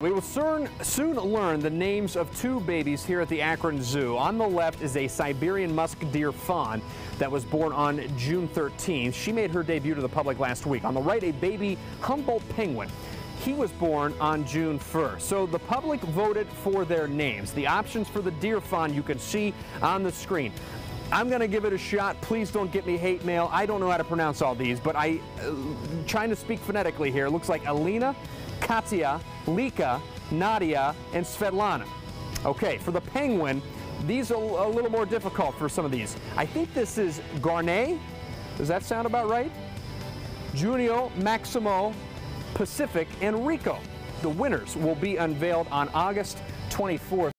We will soon, soon learn the names of two babies here at the Akron Zoo. On the left is a Siberian musk deer fawn that was born on June 13th. She made her debut to the public last week. On the right, a baby Humboldt penguin. He was born on June 1st. So the public voted for their names. The options for the deer fawn you can see on the screen. I'm going to give it a shot. Please don't get me hate mail. I don't know how to pronounce all these, but I, uh, trying to speak phonetically here, looks like Alina, Katya, Lika, Nadia, and Svetlana. Okay, for the penguin, these are a little more difficult for some of these. I think this is Garnet. Does that sound about right? Junio, Maximo, Pacific, and Rico. The winners will be unveiled on August 24th.